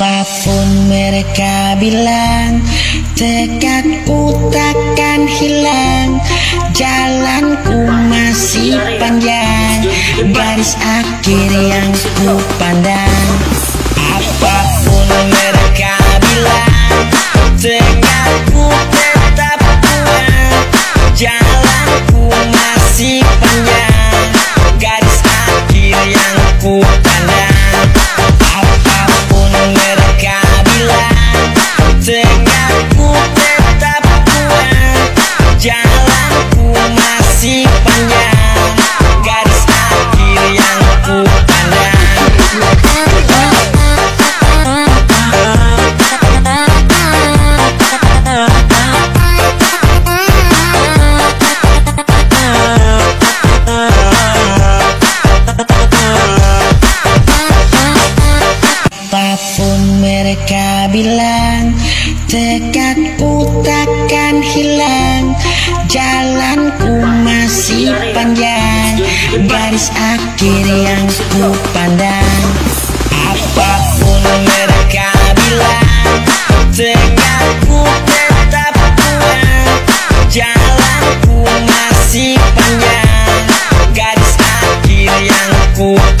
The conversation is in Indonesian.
Apa pun mereka bilang Tekadku takkan hilang Jalanku masih panjang Garis akhir yang ku pandang. Apa pun mereka bilang Tekadku tetap kuat Jalanku masih panjang Garis akhir yang ku pandang mereka bilang Tekadku takkan hilang. Jalanku masih panjang. Garis akhir yang ku pandang. Apa pun mereka bilang Tekadku tetap kuat. Jalanku masih panjang. Garis akhir yang ku pandang